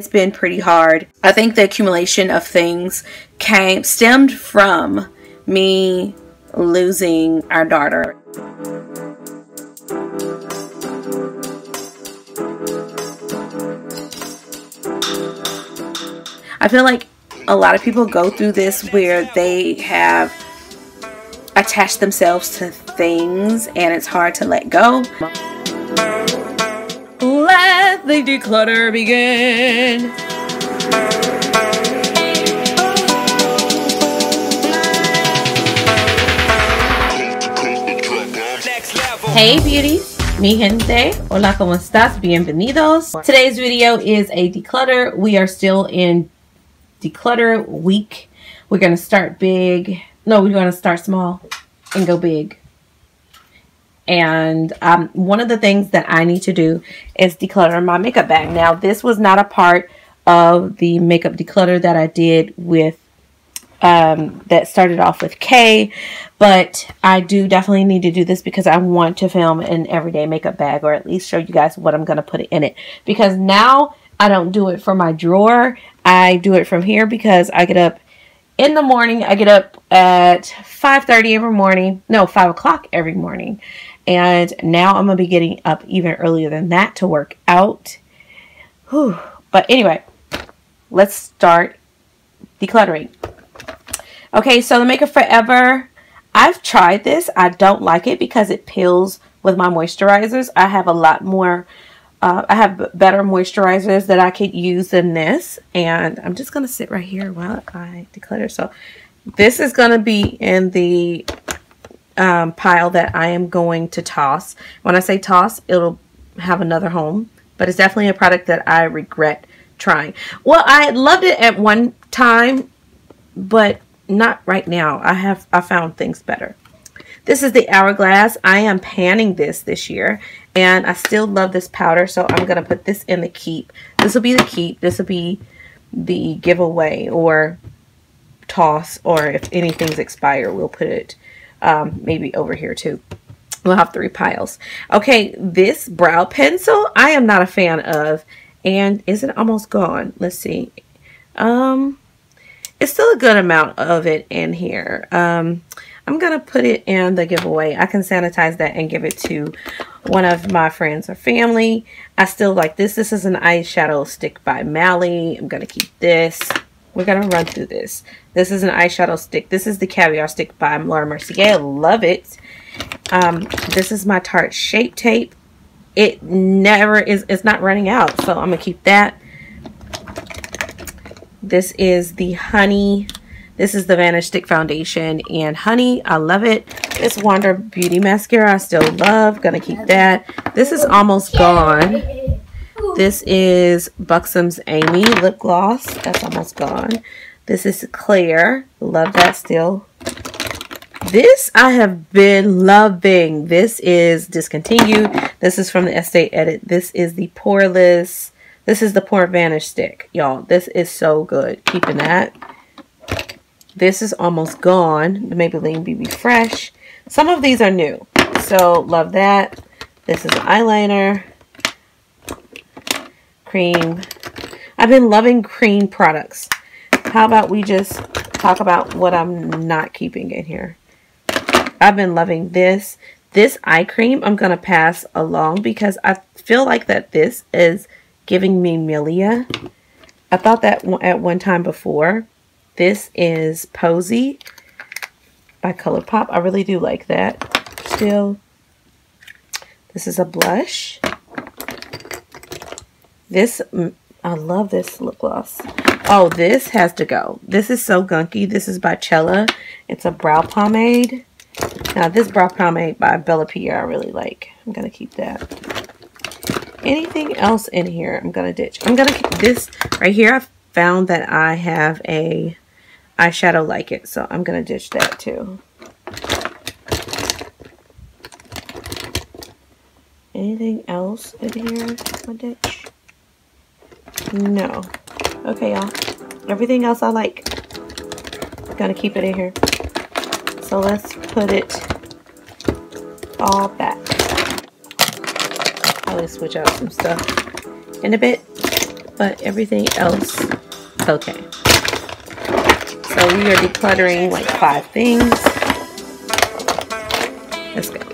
It's been pretty hard. I think the accumulation of things came stemmed from me losing our daughter. I feel like a lot of people go through this where they have attached themselves to things and it's hard to let go. The declutter begin. Hey beauties, mi gente, hola como estás, bienvenidos. Today's video is a declutter. We are still in declutter week. We're going to start big. No, we're to start small and go big. And um, one of the things that I need to do is declutter my makeup bag. Now, this was not a part of the makeup declutter that I did with um, that started off with K, but I do definitely need to do this because I want to film an everyday makeup bag or at least show you guys what I'm going to put in it. Because now I don't do it for my drawer. I do it from here because I get up in the morning. I get up at 5.30 every morning. No, 5 o'clock every morning. And now I'm going to be getting up even earlier than that to work out. Whew. But anyway, let's start decluttering. Okay, so the Make Up Forever, I've tried this. I don't like it because it peels with my moisturizers. I have a lot more uh, I have better moisturizers that I could use than this. And I'm just going to sit right here while I declutter. So this is going to be in the um, pile that I am going to toss. When I say toss, it'll have another home. But it's definitely a product that I regret trying. Well, I loved it at one time, but not right now. I have I found things better. This is the Hourglass. I am panning this this year. And I still love this powder. So I'm going to put this in the keep. This will be the keep. This will be the giveaway or toss. Or if anything's expired, we'll put it um, maybe over here too. We'll have three piles. Okay, this brow pencil I am not a fan of. And is it almost gone? Let's see. Um, It's still a good amount of it in here. Um, I'm going to put it in the giveaway. I can sanitize that and give it to one of my friends or family. I still like this. This is an eyeshadow stick by Mally. I'm going to keep this. We're going to run through this. This is an eyeshadow stick. This is the Caviar stick by Laura Mercier. Love it. Um, this is my Tarte Shape Tape. It never is, it's not running out. So I'm going to keep that. This is the Honey this is the Vanish Stick Foundation and Honey. I love it. This Wander Beauty Mascara I still love. Gonna keep that. This is almost gone. This is Buxom's Amy Lip Gloss. That's almost gone. This is Claire. Love that still. This I have been loving. This is discontinued. This is from the Estee Edit. This is the Poreless. This is the Pore Vanish Stick. Y'all, this is so good. Keeping that. This is almost gone. The Maybelline BB Fresh. Some of these are new. So, love that. This is eyeliner. Cream. I've been loving cream products. How about we just talk about what I'm not keeping in here. I've been loving this. This eye cream I'm going to pass along because I feel like that this is giving me Milia. I thought that at one time before. This is Posy by ColourPop. I really do like that still. This is a blush. This, mm, I love this lip gloss. Oh, this has to go. This is so gunky. This is by Cella. It's a brow pomade. Now, this brow pomade by Bella Pierre I really like. I'm going to keep that. Anything else in here, I'm going to ditch. I'm going to keep this right here. I found that I have a eyeshadow like it. So I'm going to ditch that too. Anything else in here i ditch? No. Okay, y'all. Everything else I like. Gonna keep it in here. So let's put it all back. I'll switch out some stuff in a bit. but everything else okay. So we are decluttering like five things. Let's go.